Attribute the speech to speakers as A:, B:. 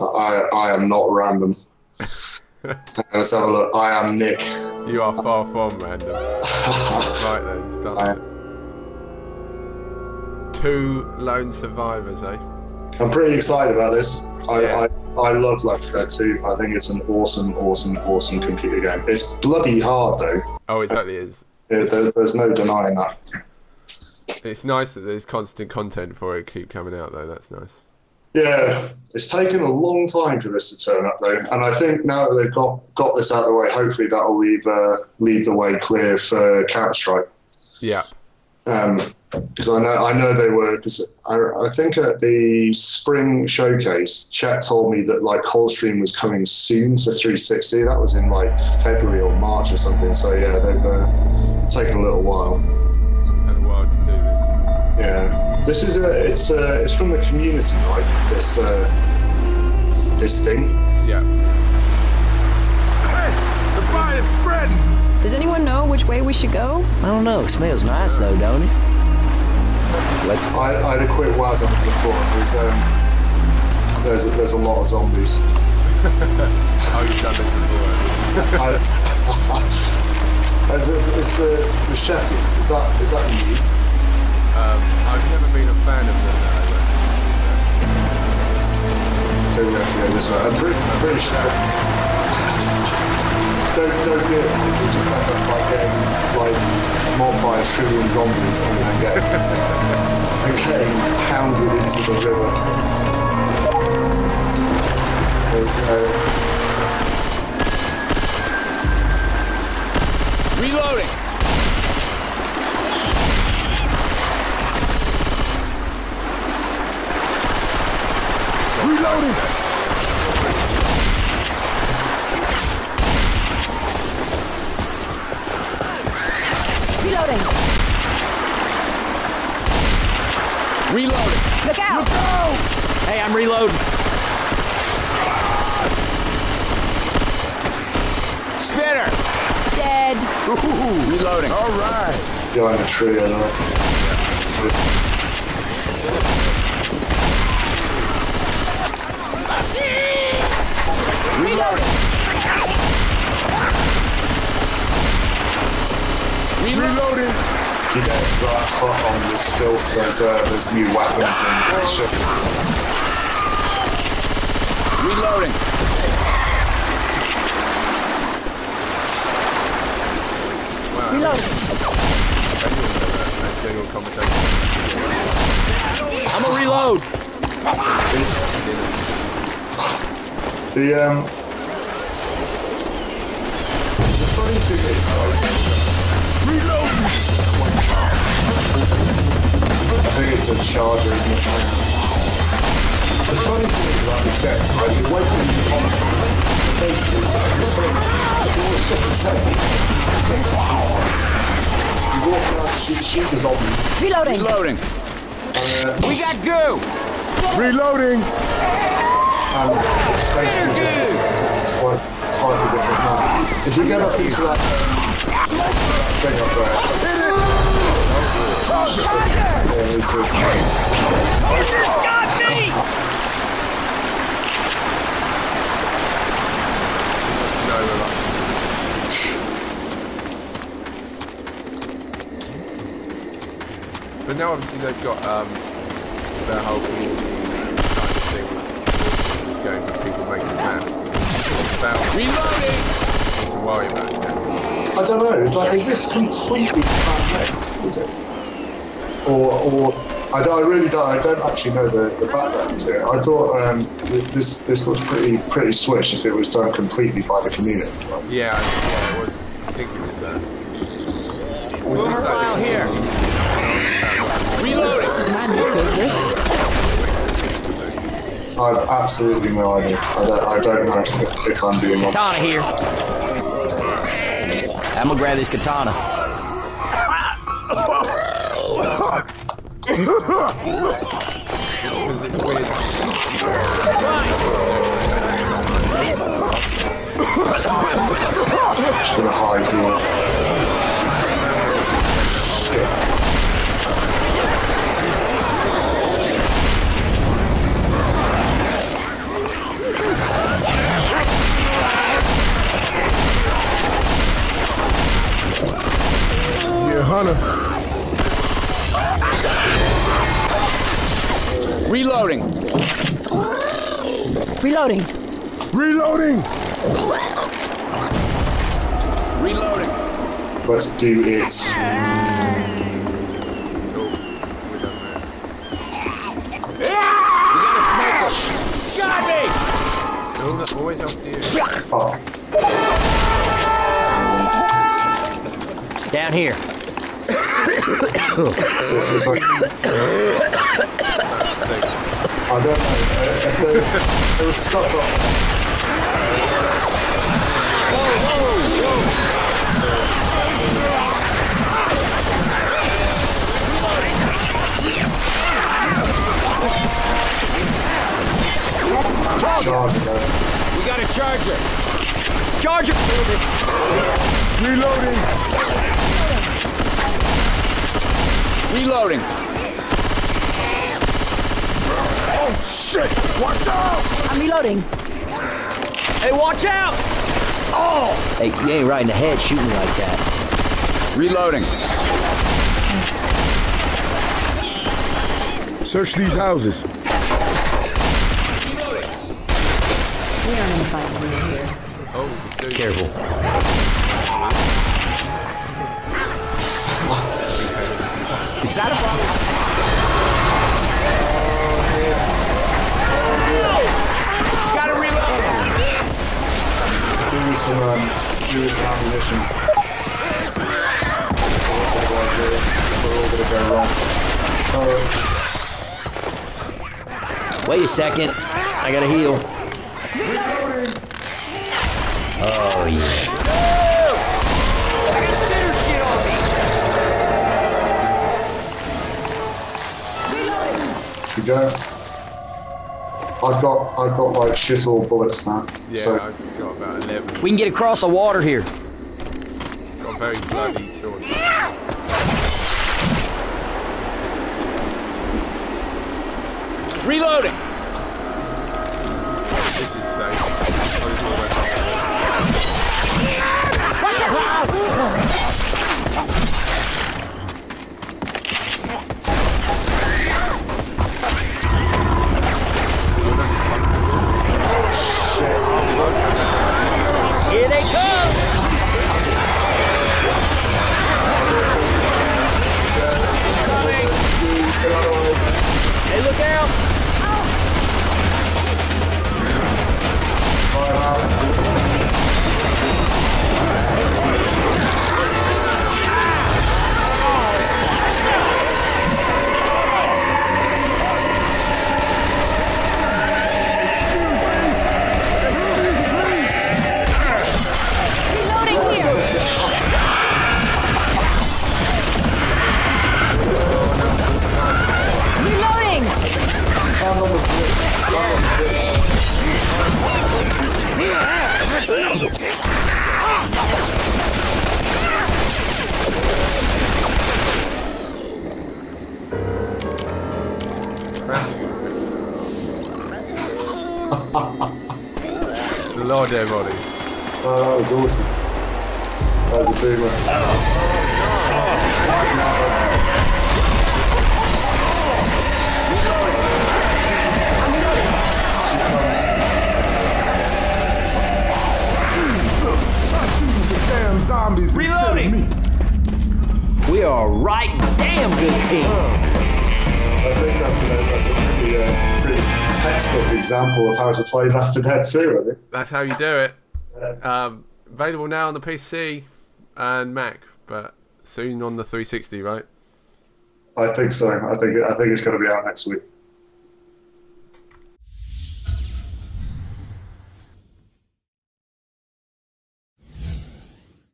A: I I am not random. Let's have a look. I am Nick.
B: You are far from random. right then, it. Two lone survivors, eh?
A: I'm pretty excited about this. I,
B: Yeah.
A: I, I love Left 4 Dead 2. I think it's an awesome, awesome, awesome computer game. It's bloody hard though.
B: Oh, it totally is.
A: Yeah, there, there's no denying that.
B: It's nice that there's constant content for it keep coming out though. That's nice.
A: Yeah, it's taken a long time for this to turn up though, and I think now that they've got got this out of the way, hopefully that'll leave uh, leave the way clear for Counter Strike.
B: Yeah.
A: because I know I know they were because I, I think at the spring showcase, Chet told me that like Cold Stream was coming soon to 360. That was in like February or March or something. So yeah, they've uh, taken a little while.
B: Had a while to do this.
A: Yeah, this is a it's uh it's from the community, right? This uh, this thing.
B: Yeah.
C: The fire's spreading!
D: Does anyone know which way we should go?
E: I don't know. Smells nice though, don't it? Let's go.
A: I, I had a quick while on it before. There's um there's a, there's a lot of zombies.
B: Oh, you've done this before.
A: I, is, it, is the machete? Is that is that you? This way. I'm pretty, I'm pretty sure. don't don't do it. You just end up getting like mobbed by a trillion zombies and then getting and getting hounded into the river. There!
C: Reloading! Reloading.
D: Reloading! Look out!
E: Hey, I'm reloading.
C: Spitter!
D: Dead.
C: Ooh, Reloading. All right.
A: You Behind the tree, I know.
C: Reloading. Reloading.
A: You get that hot on the stealth there's, uh, new weapons and shit.
C: Reloading.
D: Reloading.
B: a general conversation.
E: I'm a reload.
A: The um the funny thing is like I think it's a charger, isn't it? The funny thing is about this game, right? You wait till you on basically the same. It's just the same. You walk around, shoot, shoot the zombies,
D: Reloading.
C: Reloading.
A: and uh,
C: We got goo!
A: Reloading! And it's basically just it's, it's slightly different now. If you get a piece of that thing up there, yeah, it's a,
B: No, we're but now obviously they've got um, their whole community kind of thing is going with people making maps. About
C: Reloading!
B: to worry about it.
A: I don't know, like, is this completely fan-made, is it? Or, or, I, don't, I really don't, I don't actually know the, the background to it. I thought um, this this looks pretty pretty switch if it was done completely by the community. Like,
B: Yeah, yeah, it was. I think it was that.
C: Moving around here. Reloading!
D: This is my.
A: I have absolutely no idea. I don't, I don't know if, if I'm being honest.
E: Katana here. I'm gonna grab this katana.
A: Gonna hide here. Nirvana.
E: Reloading.
D: Reloading.
C: Reloading.
E: Reloading.
A: Let's do it.
B: Always up
A: to
E: Down here.
A: I don't know. there was. Charge though.
E: We got a charger. Charger.
C: Reloading.
E: Reloading.
C: Oh shit! Watch out!
D: I'm reloading.
E: Hey, watch out! Oh! Hey, you ain't right in the head shooting like that. Reloading.
C: Search these houses.
D: We aren't in the fight for here.
B: Oh, dude.
E: Careful. Is that a problem? Gotta reload.
A: Give me some, um, give me some ammunition. Otherwise, we're all gonna go wrong. Oh,
E: Wait a second. I gotta heal. Oh, yeah.
A: We go. I've got, I've got like shit all bullets now.
B: Yeah,
A: so
B: I've got about 11.
E: We can get across the water here.
B: Got very bloody sword.
E: Reloading.
B: This is safe. A lot of dead.
A: Oh, that was awesome. That was a big one.
E: Oh, Damn
A: textbook example of how to play Left 4 Dead 2, I think.
B: That's how you do it. Um, available now on the PC and Mac, but soon on the 360, right?
A: I think so. I think I think it's going to be out next week.